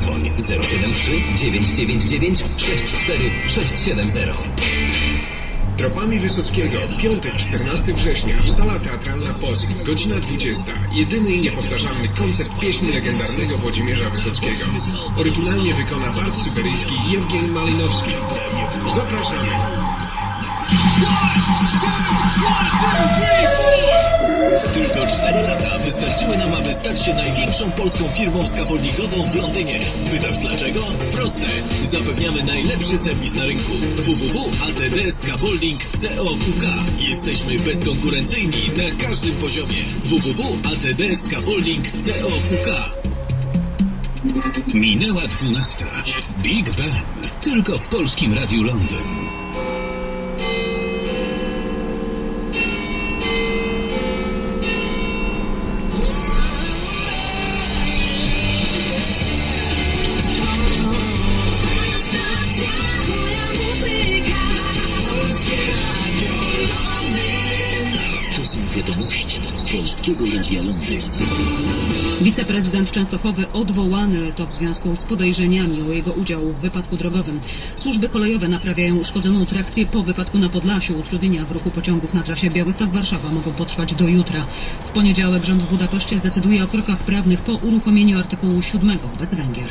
Zadzwoń 073 999 64670. Tropami Wysockiego, piątek 14 września, sala teatralna Poznań, godzina 20. Jedyny i niepowtarzalny koncert pieśni legendarnego Włodzimierza Wysockiego. Oryginalnie wykona Bart Syberyjski i Jewgen Malinowski. Zapraszamy! Się największą polską firmą scaffoldingową w Londynie. Pytasz dlaczego? Proste. Zapewniamy najlepszy serwis na rynku. www.atd-scaffolding.co.uk Jesteśmy bezkonkurencyjni na każdym poziomie. www.atd-scaffolding.co.uk Minęła 12. Big Ben. Tylko w Polskim Radiu Londyn. Wiadomości Polskiego Radia Londyn. Wiceprezydent Częstochowy odwołany to w związku z podejrzeniami o jego udział w wypadku drogowym. Służby kolejowe naprawiają uszkodzoną trakcję po wypadku na Podlasiu. Utrudnienia w ruchu pociągów na trasie Białystok-Warszawa mogą potrwać do jutra. W poniedziałek rząd w Budapeszcie zdecyduje o krokach prawnych po uruchomieniu artykułu 7 wobec Węgier.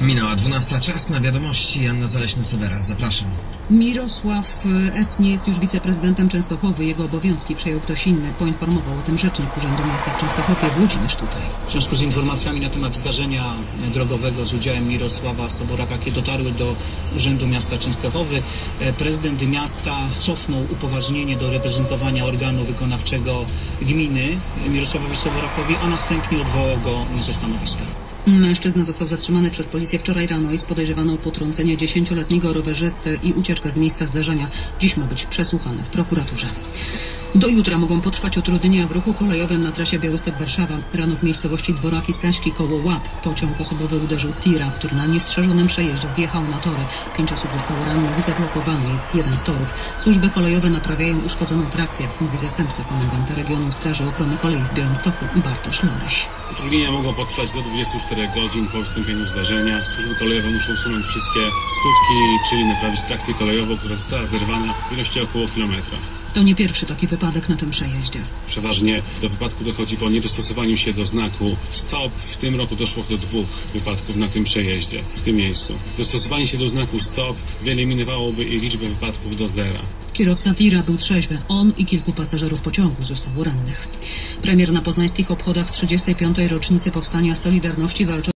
Minęła 12 czas na wiadomości. Anna Zaleśna-Sewera. Zapraszam. Mirosław S. nie jest już wiceprezydentem Częstochowy. Jego obowiązki przejął ktoś inny. Poinformował o tym rzecznik Urzędu Miasta w Częstochowie Włodzimierz tutaj. W związku z informacjami na temat zdarzenia drogowego z udziałem Mirosława Soboraka, jakie dotarły do Urzędu Miasta Częstochowy, e, prezydent miasta cofnął upoważnienie do reprezentowania organu wykonawczego gminy Mirosławowi Soborakowi, a następnie odwołał go ze stanowiska. Mężczyzna został zatrzymany przez policję wczoraj rano. Jest podejrzewany o potrącenie dziesięcioletniego rowerzysty i ucieczkę z miejsca zdarzenia. Dziś ma być przesłuchany w prokuraturze. Do jutra mogą potrwać utrudnienia w ruchu kolejowym na trasie Białystok-Warszawa. Rano w miejscowości Dworaki Staśki koło Łap pociąg osobowy uderzył tira, który na niestrzeżonym przejeździe wjechał na tory. Pięć osób zostało rannych i jest jeden z torów. Służby kolejowe naprawiają uszkodzoną trakcję, mówi zastępca komendanta regionu Straży Ochrony Kolei w Białymstoku Bartosz Loryś. Utrudnienia mogą potrwać do 24 godzin po wystąpieniu zdarzenia. Służby kolejowe muszą usunąć wszystkie skutki, czyli naprawić trakcję kolejową, która została zerwana w ilości około kilometra. To nie pierwszy taki wypadek na tym przejeździe. Przeważnie do wypadku dochodzi po niedostosowaniu się do znaku stop. W tym roku doszło do dwóch wypadków na tym przejeździe, w tym miejscu. Dostosowanie się do znaku stop wyeliminowałoby i liczbę wypadków do zera. Kierowca tira był trzeźwy. On i kilku pasażerów pociągu zostało rannych. Premier na poznańskich obchodach 35. rocznicy powstania Solidarności walczył